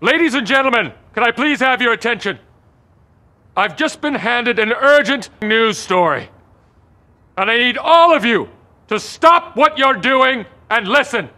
Ladies and gentlemen, can I please have your attention? I've just been handed an urgent news story. And I need all of you to stop what you're doing and listen.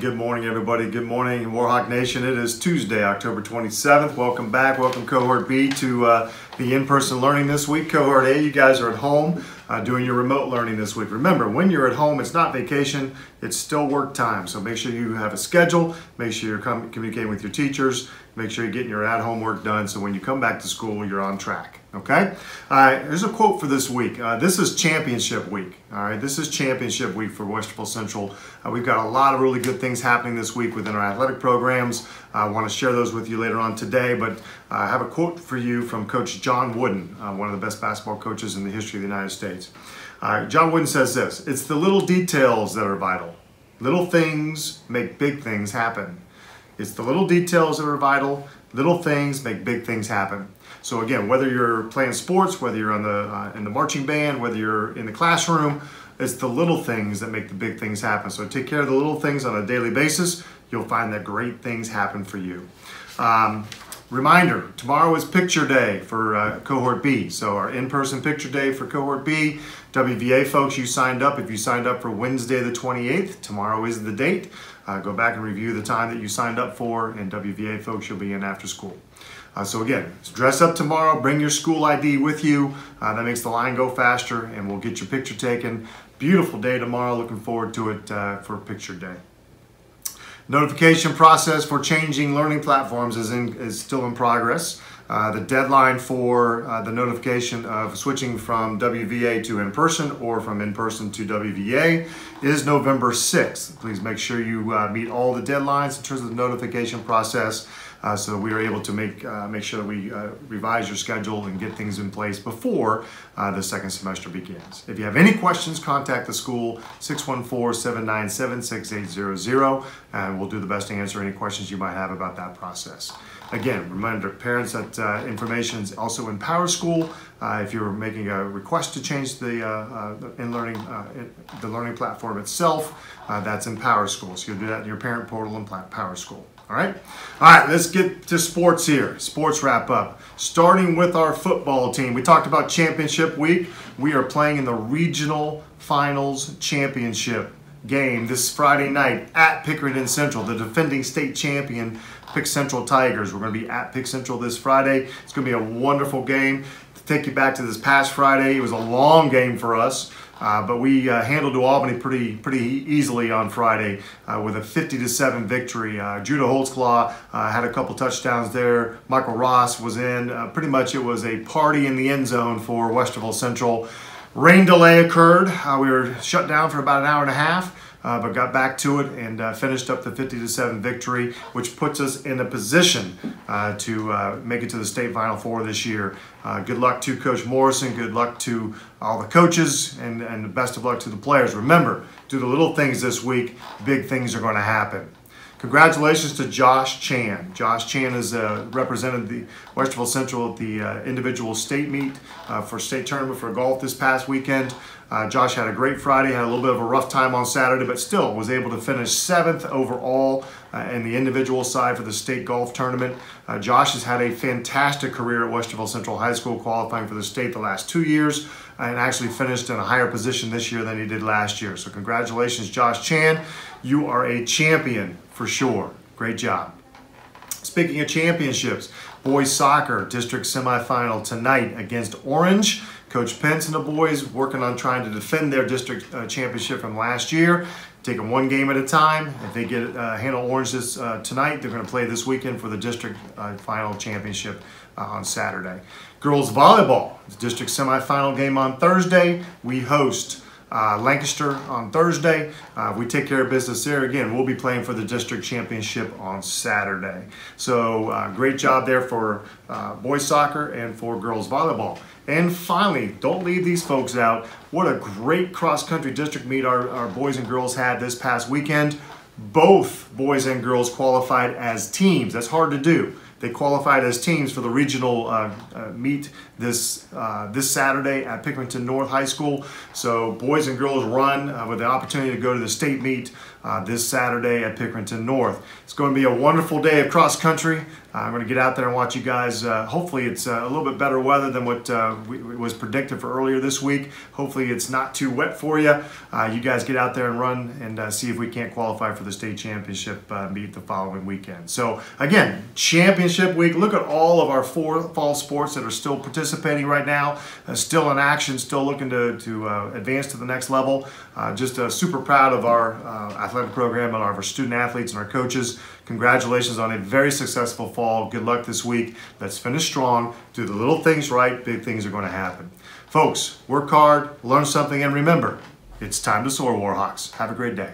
Good morning, everybody. Good morning, Warhawk Nation. It is Tuesday, October 27th. Welcome back. Welcome, Cohort B, to uh, the in person learning this week. Cohort A, you guys are at home uh, doing your remote learning this week. Remember, when you're at home, it's not vacation, it's still work time. So make sure you have a schedule, make sure you're com- communicating with your teachers, make sure you're getting your at home work done so when you come back to school, you're on track. Okay? All right, here's a quote for this week. Uh, this is championship week. All right, this is championship week for Westerville Central. Uh, we've got a lot of really good things happening this week within our athletic programs. I want to share those with you later on today, but I have a quote for you from Coach John Wooden, uh, one of the best basketball coaches in the history of the United States. Uh, John Wooden says this It's the little details that are vital. Little things make big things happen. It's the little details that are vital. Little things make big things happen. So again, whether you're playing sports, whether you're on the uh, in the marching band, whether you're in the classroom, it's the little things that make the big things happen. So take care of the little things on a daily basis. You'll find that great things happen for you. Um, reminder: tomorrow is picture day for uh, cohort B. So our in-person picture day for cohort B. WVA folks, you signed up. If you signed up for Wednesday the 28th, tomorrow is the date. Uh, go back and review the time that you signed up for, and WVA folks, you'll be in after school. Uh, so again, dress up tomorrow, bring your school ID with you. Uh, that makes the line go faster and we'll get your picture taken. Beautiful day tomorrow, looking forward to it uh, for picture day. Notification process for changing learning platforms is, in, is still in progress. Uh, the deadline for uh, the notification of switching from WVA to in-person or from in-person to WVA is November 6th. Please make sure you uh, meet all the deadlines in terms of the notification process uh, so we are able to make, uh, make sure that we uh, revise your schedule and get things in place before the second semester begins. If you have any questions, contact the school 614-797-6800 and we'll do the best to answer any questions you might have about that process. Again, reminder parents that uh, information is also in Power School. Uh, if you're making a request to change the uh, in learning in the learning platform itself, that's in Power School. So you'll do that in your parent portal in Power School. All right. All right, let's get to sports here. Sports wrap up. Starting with our football team. We talked about championship week. We are playing in the regional finals championship game this Friday night at Pickerington Central, the defending state champion Pick Central Tigers. We're going to be at Pick Central this Friday. It's going to be a wonderful game. To take you back to this past Friday, it was a long game for us. Uh, but we uh, handled Albany pretty pretty easily on Friday uh, with a 50 to 7 victory. Uh, Judah Holtzclaw uh, had a couple touchdowns there. Michael Ross was in. Uh, pretty much it was a party in the end zone for Westerville Central. Rain delay occurred. we were shut down for about an hour and a half. Uh, but got back to it and uh, finished up the 50 to 7 victory, which puts us in a position uh, to make it to the state final four this year. good luck to Coach Morrison. Good luck to all the coaches, and, and best of luck to the players. Remember, do the little things this week. Big things are going to happen. Congratulations to Josh Chan. Josh Chan has uh, represented the Westerville Central at the uh, individual state meet uh, for state tournament for golf this past weekend. Uh, Josh had a great Friday, had a little bit of a rough time on Saturday, but still was able to finish seventh overall uh, in the individual side for the state golf tournament. Uh, Josh has had a fantastic career at Westerville Central High School, qualifying for the state the last two years, and actually finished in a higher position this year than he did last year. So congratulations, Josh Chan. You are a champion for sure. Great job. Speaking of championships, boys soccer district semifinal tonight against Orange. Coach Pence and the boys working on trying to defend their district uh, championship from last year. Taking one game at a time. If they get uh, handle orange this uh, tonight, they're going to play this weekend for the district uh, final championship uh, on Saturday. Girls volleyball, district semifinal game on Thursday. We host uh, Lancaster on Thursday. Uh, we take care of business there. Again, we'll be playing for the district championship on Saturday. So uh, great job there for uh, boys soccer and for girls volleyball. And finally, don't leave these folks out. What a great cross country district meet our, our boys and girls had this past weekend. Both boys and girls qualified as teams. That's hard to do. They qualified as teams for the regional uh, uh, meet this uh, this Saturday at Pickerington North High School. So boys and girls run uh, with the opportunity to go to the state meet uh, this Saturday at Pickerington North. It's going to be a wonderful day of cross country. Uh, I'm going to get out there and watch you guys. hopefully it's a little bit better weather than what we, was predicted for earlier this week. Hopefully it's not too wet for you. you guys get out there and run and see if we can't qualify for the state championship meet the following weekend. So again, championship week. Look at all of our four fall sports that are still participating right now, uh, still in action, still looking to, to uh, advance to the next level. Uh, just uh, super proud of our uh, athletic program and our student athletes and our coaches. Congratulations on a very successful fall. Good luck this week. Let's finish strong. Do the little things right, big things are going to happen. Folks, work hard, learn something, and remember, it's time to soar, Warhawks. Have a great day.